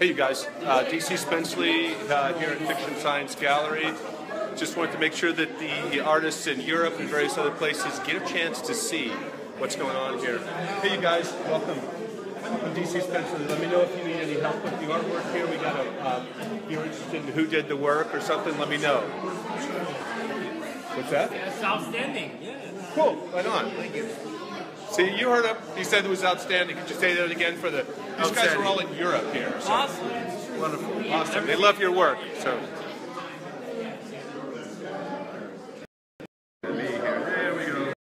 Hey, you guys. Uh, DC Spensley uh, here at Fiction Science Gallery. Just wanted to make sure that the artists in Europe and various other places get a chance to see what's going on here. Hey, you guys. Welcome. I'm DC Spensley. Let me know if you need any help with the artwork here. We got a. Uh, if you're interested in who did the work or something, let me know. What's that? It's outstanding. Yeah. Cool. Right on. See, you heard him. He said it was outstanding. Could you say that again for the? These guys are all in Europe here. So. Awesome. Wonderful. Awesome. They love your work. So